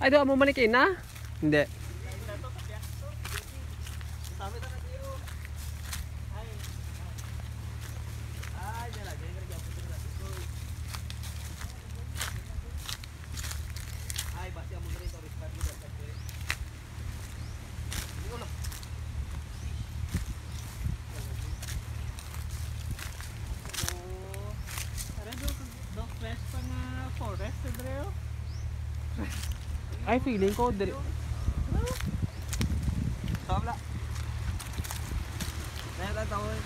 Ay, doon mo manikin na? Hindi. I feeling cold. Did it? Sớm lắm. Nè, ta tao ơi.